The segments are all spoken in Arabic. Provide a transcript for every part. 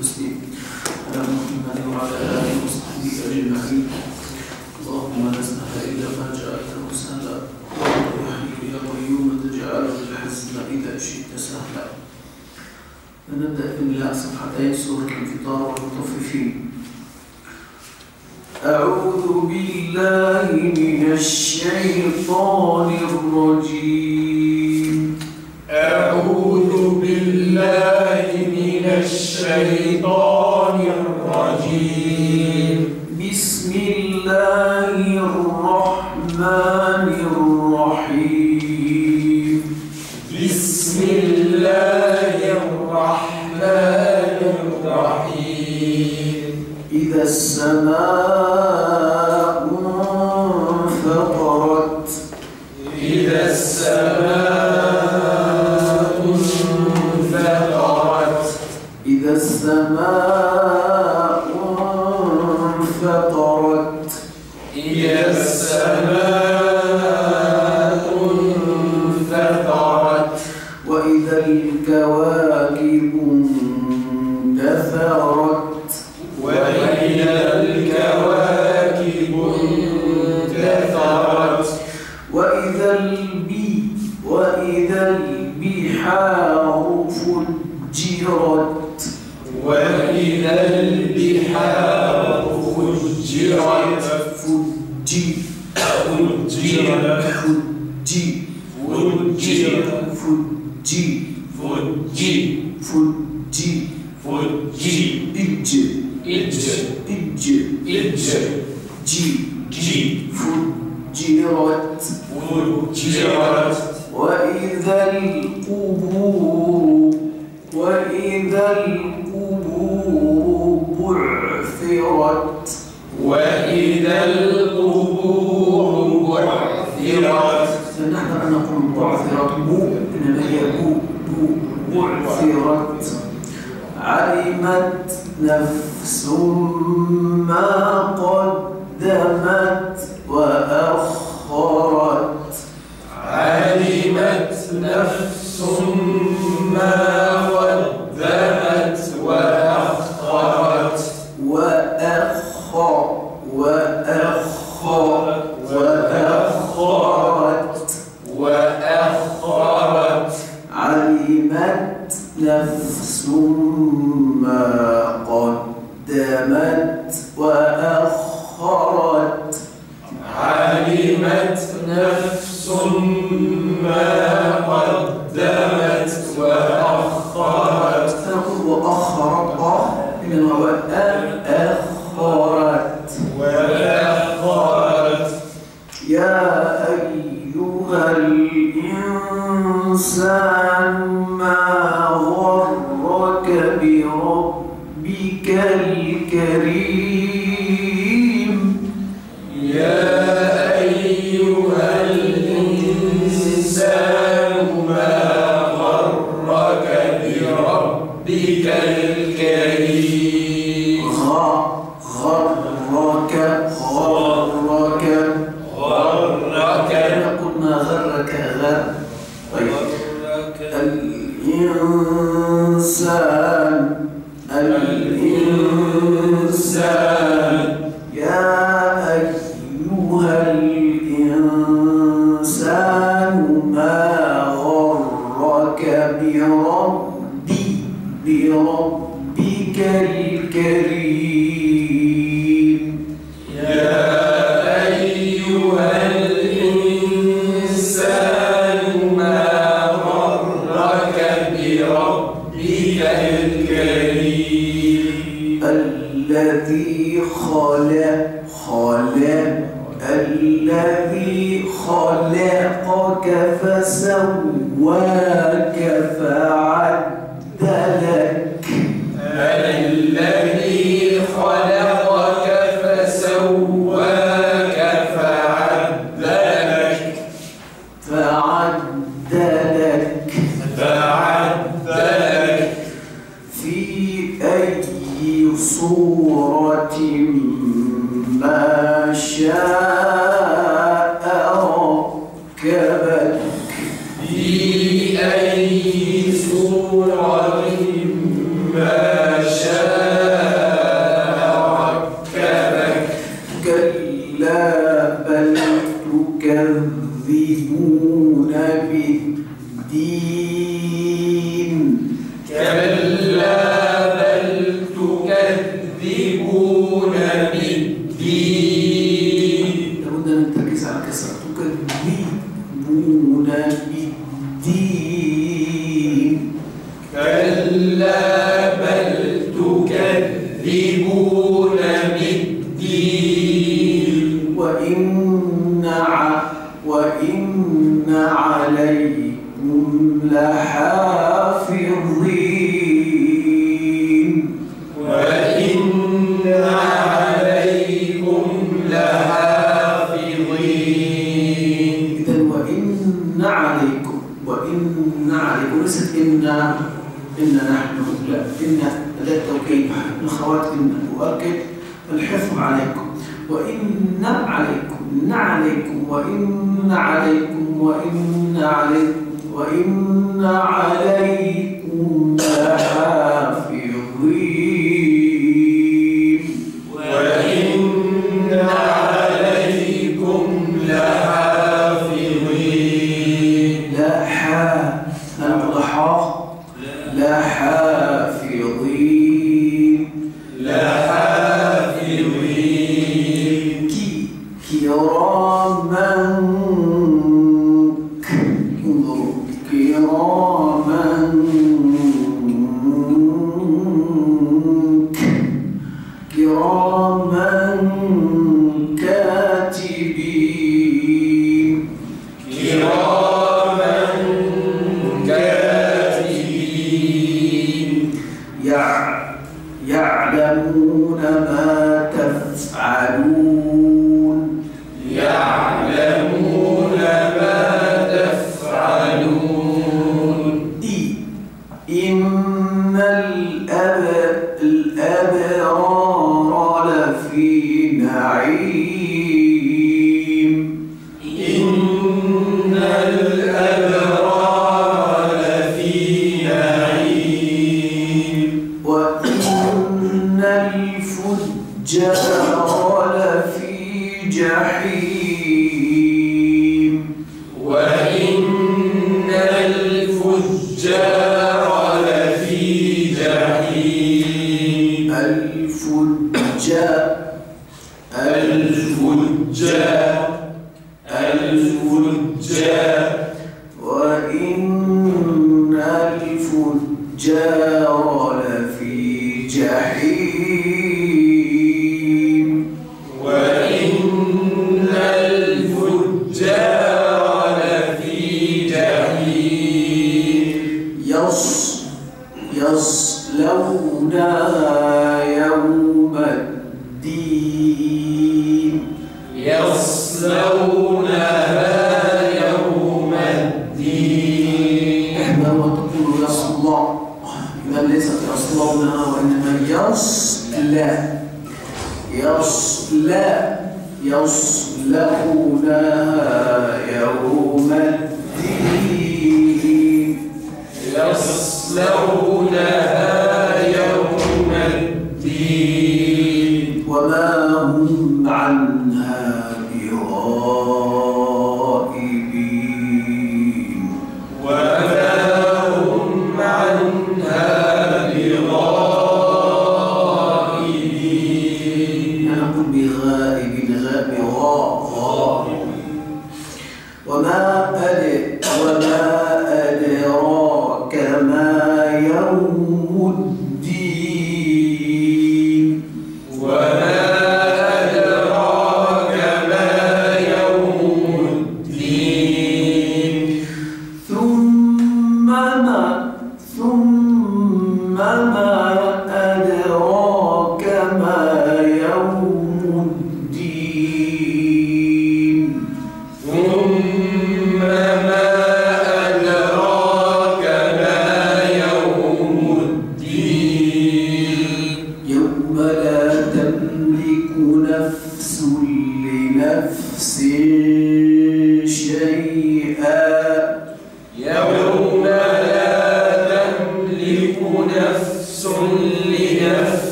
المسلم نعم على محمد وعلى آله وصحبه أجمعين. اللهم لا سهل إلا ما جعلته سهلا. يا حي يا قيوم تجعل الحزن إذا شئت سهلا. فنبدأ بملاء صفحتين سورة الفطار والمطففين. أعوذ بالله من الشيطان الرجيم. الشيطان الرجيم. بسم الله الرحمن الرحيم. بسم الله الرحمن الرحيم. إذا السماء 好，我 بل تكذبون بالدين. Karim.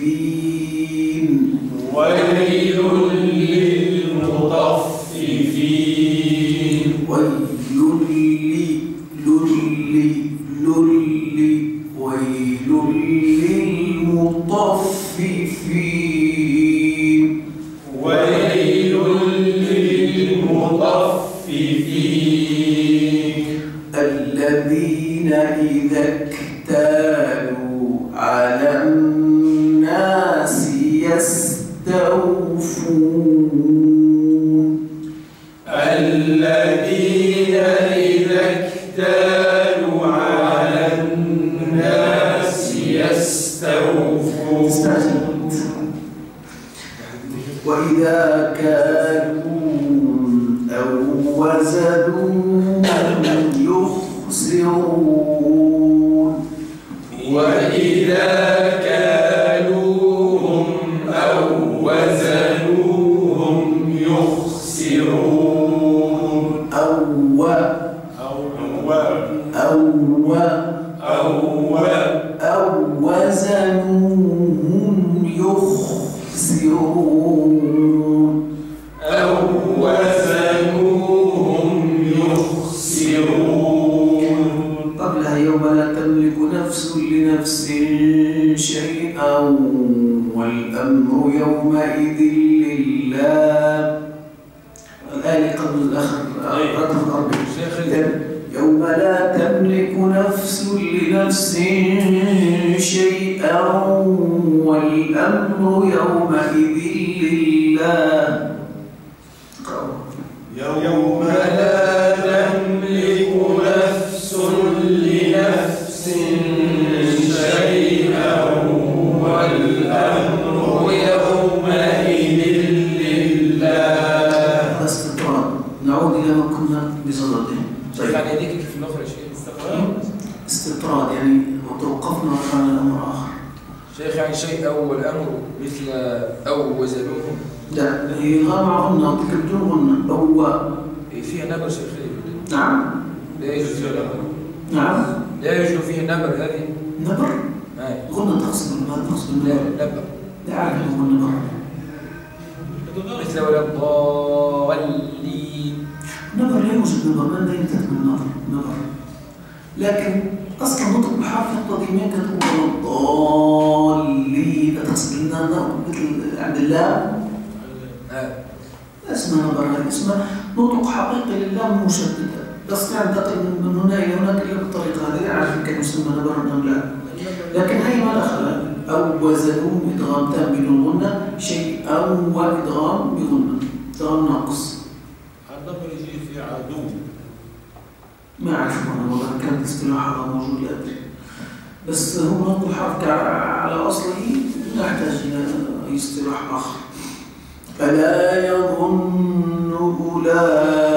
للمطففين ويل يخسرون. تلك بدون أو فيها نبر شيخ نعم. لا نبر. نعم. لا يوجد فيها نبر هذه. نبر؟ هاي غنى تقصد ما تقصد لا النبر نبر. لا هو النبر مثل ولا الضالين. نبر لا يوجد نبر ما لا ينتهي من نبر نبر. لكن أصلا نطق بحرف القديمين كتبوا الضالين. تقصد لنا مثل عند الله؟ اسمها نبر هذه اسمها نطق حقيقي لله مشددة تستطيع أن تقل من هنا إلى هناك إلا بالطريقة هذه لا أعرف إن كان يسمى نبرا أم لا. لكن هي ما دخل. أو وزنوا إدغام تام بدون غنة شيء أو وإدغام بغنة إدغام ناقص. النبر يجي في عدو. ما أعرف أنا والله كان الاصطلاح هذا موجود لا أدري. بس هو نطق الحرف على أصله لا يحتاج أي اصطلاح آخر. ألا يظن أولئك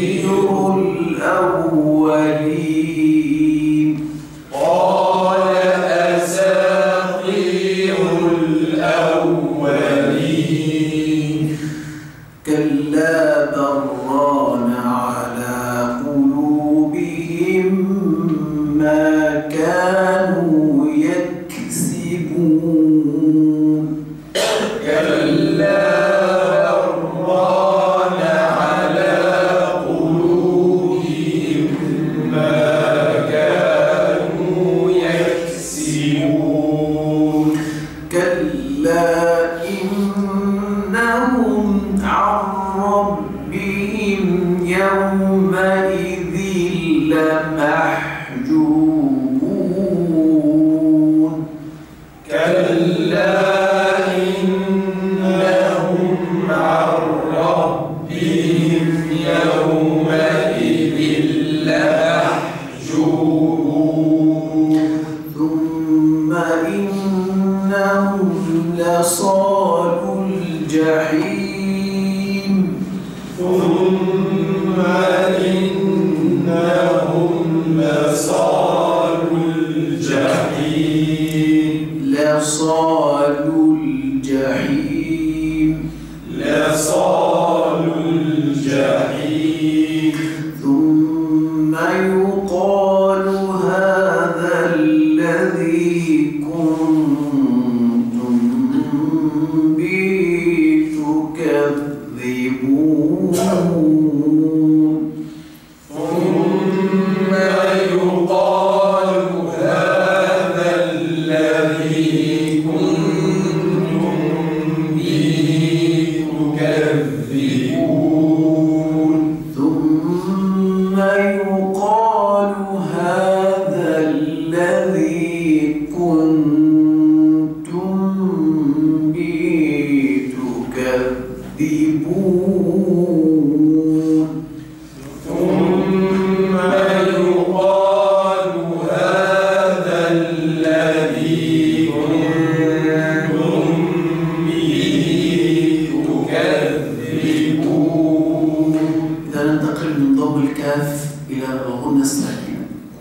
Dio.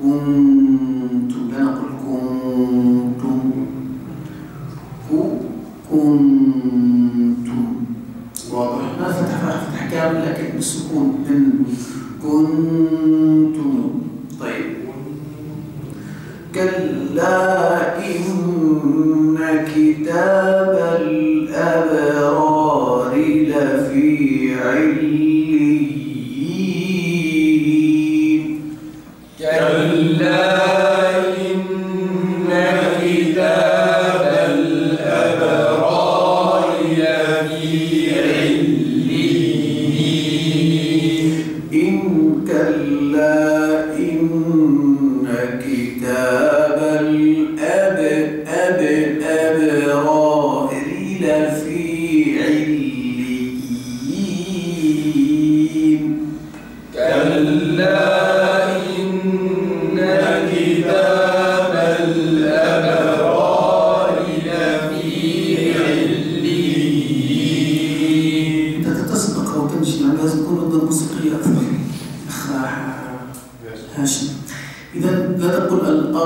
um turbante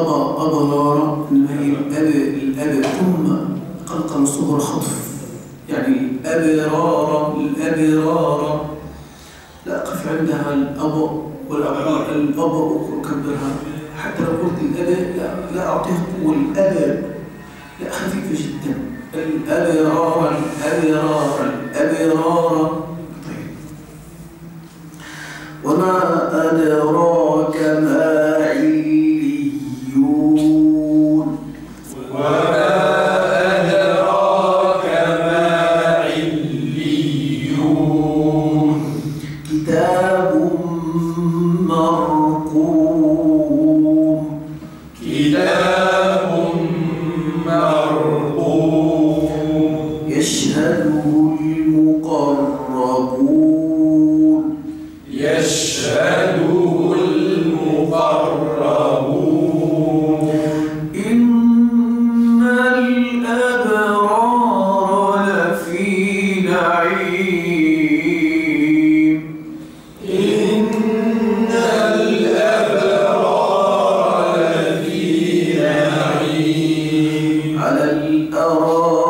أبى أبرار المهي الأب الأب ثم قلقل صبر خطف. يعني أبرارا الأبرار. لا أقف عندها الأب والأبى الأب أكبرها حتى لو قلت الأب لا, لا أعطيها قوة الأب. لا خفيفة جدا. الأبرار الاب رارا طيب. وما أدراك ما على الأراضي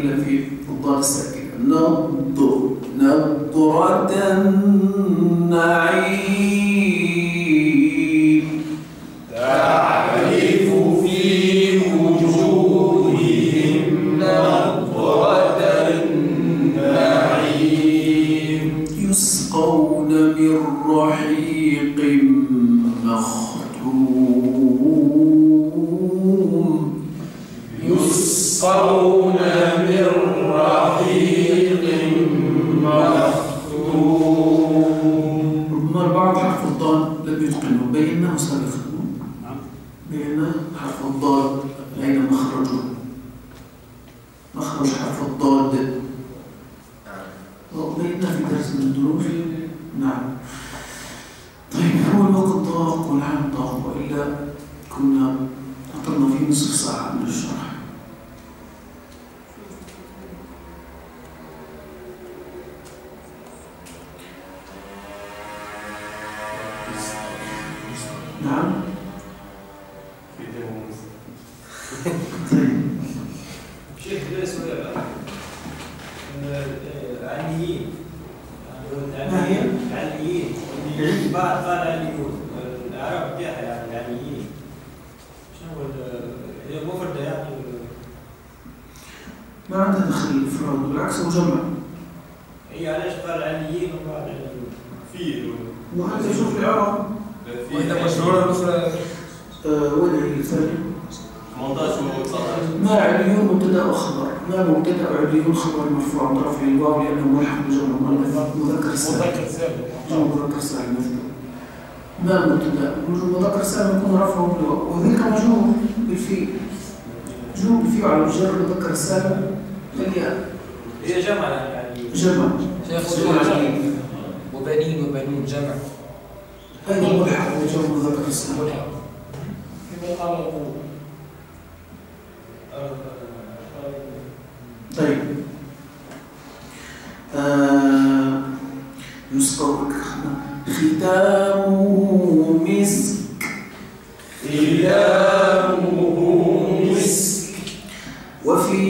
إلا في الضاد الساكنة. نضرة نضرة النعيم. العليين. نعم. العليين. إيه؟ العليين الكبار قال عليون العرب تاعها يعني العليين. شنو هي مفردة يعني ما عندها دخل في الروض بالعكس مجمع هي إيه، علاش قال عليين وقال عليون فيل وهذا شوف العرب وهذا مشهورة الأخرى وين الثاني 18 و 19 ما عليون مبتدأ وخبر ما مبتدا عليون خبر مرفوع عن طرف الواو لأنه ملحق بجمع مذكر سالم مذكر سالم جمع مذكر سالم مثلا ما مبتدا مذكر سالم يكون رفعه بالواو وذلك مجموع بالفيل مجموع بالفيل على الجر مذكر سالم بالياء هي جمع يعني. جمع. وبنين وبنون جمع. أيضا ملحق بجمع مذكر سالم كما قال طيب. آه ختامه مسك. ختامه مسك. وفي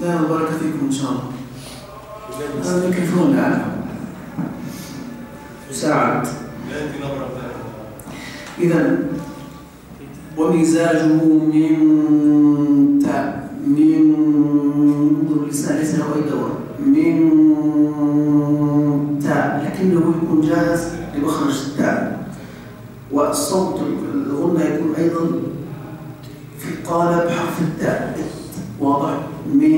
لا بارك فيكم إن شاء الله. هذا الميكروفون الآن. ساعد لا انت نبره إذا ومزاجه من تا من انظر ليس له أي دور من تا لكنه يكون جاهز لمخرج التاء. والصوت الغنى يكون أيضا في قالب حرف التاء واضح من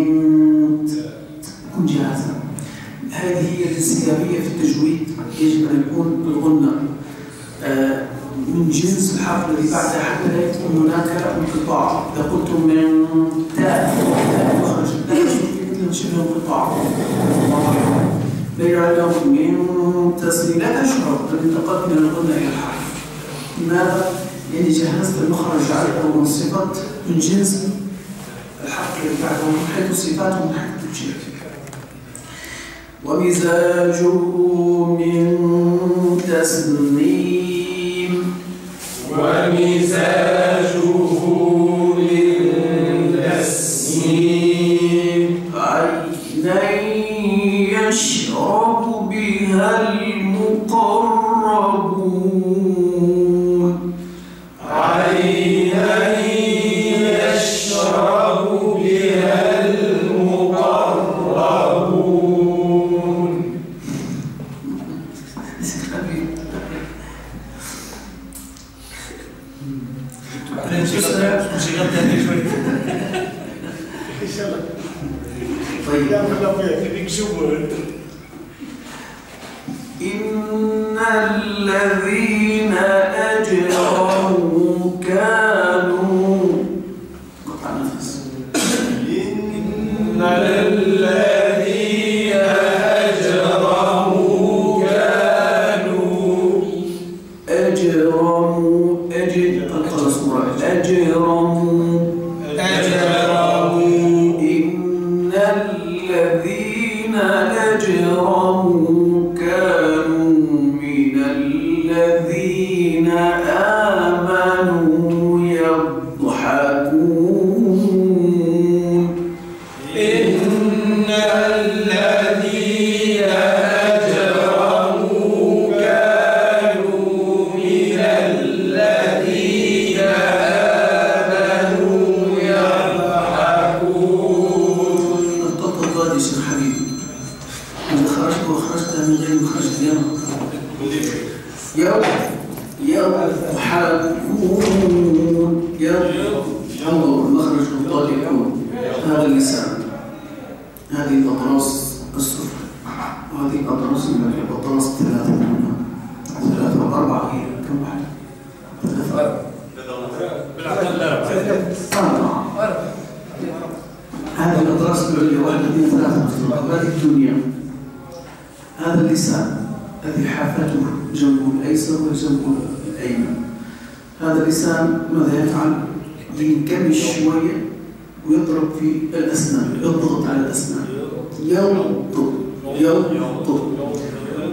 يكون جاهزا هذه هي الانسيابية في التجويد يجب أن يكون الغنى آه، من جنس الحرف الذي بعدها حتى لا يكون هناك انقطاع. إذا قلت من تاء مثل شبه انقطاع؟ لا يعلم من تسليم لا تشعر. أن انتقلت من الغنى إلى الحرف لماذا؟ لأني جهزت المخرج جعلته منصبة من جنس الحرف الذي بعده من حيث صفاته من حيث التبشير ومزاجه من تسنيم عينا يشرب بها المقربون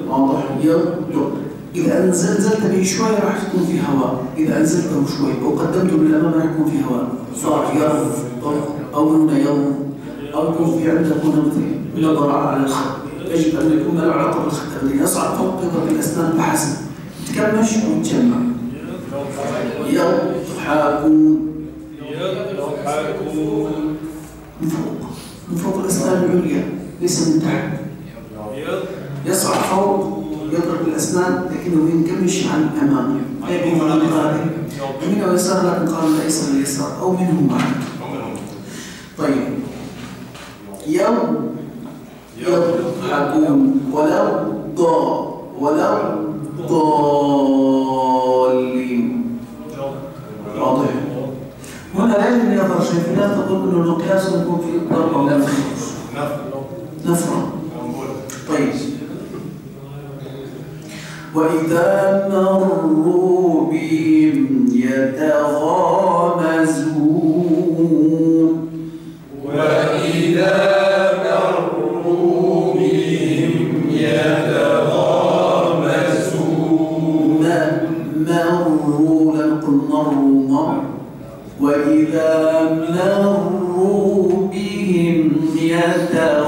واضح إذا أنزلت به شوية راح تكون في هواء. إذا أنزلته شوي أو قدمته للأمام راح يكون في هواء. صار يضغط أو هنا يضغط أو يكون في عندك هنا مثل نظرة على الخط يجب أن يكون له علاقة بالخط الذي يصعد فوق يضرب الأسنان بحسن تكمش وتجمع يضحكون يضحكون من فوق من الأسنان العليا ليس من تحت. يصعد فوق يضرب الأسنان لكنه ينكمش عن الأمام يكون على الغالب يمين أو يسار لكن قال الأيسر اليسار أو منهما طيب. يوم يضحكون ولو ضا ولو ضالين. واضح. هنا لا ناس تقول إنه المقياس يكون في ضرب أو نفرة. طيب. وإذا مروا بهم يتغامزون. وإذا مروا بهم يتغامزون مروا لا نقول مروا مر وإذا يتغامزون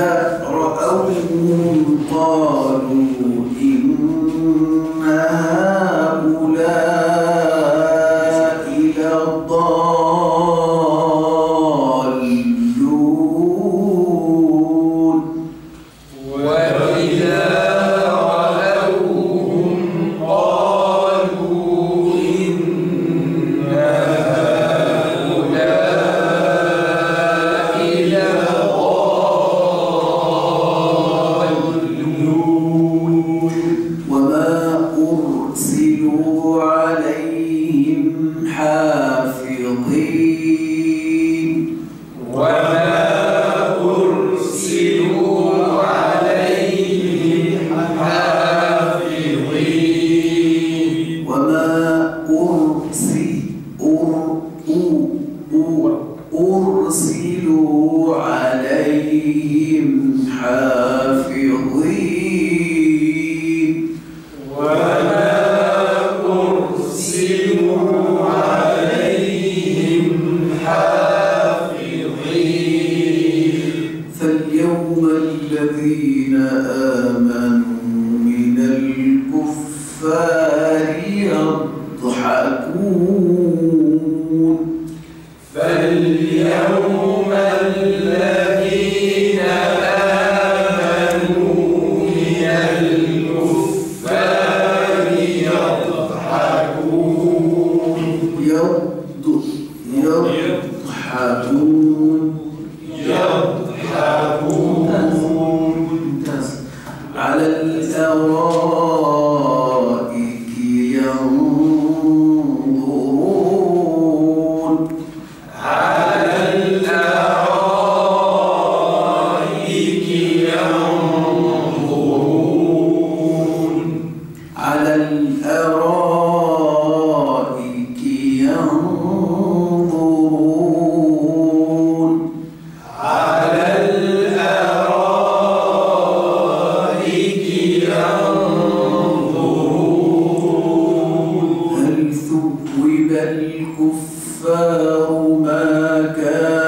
وإذا ثوب الكفار ما كانوا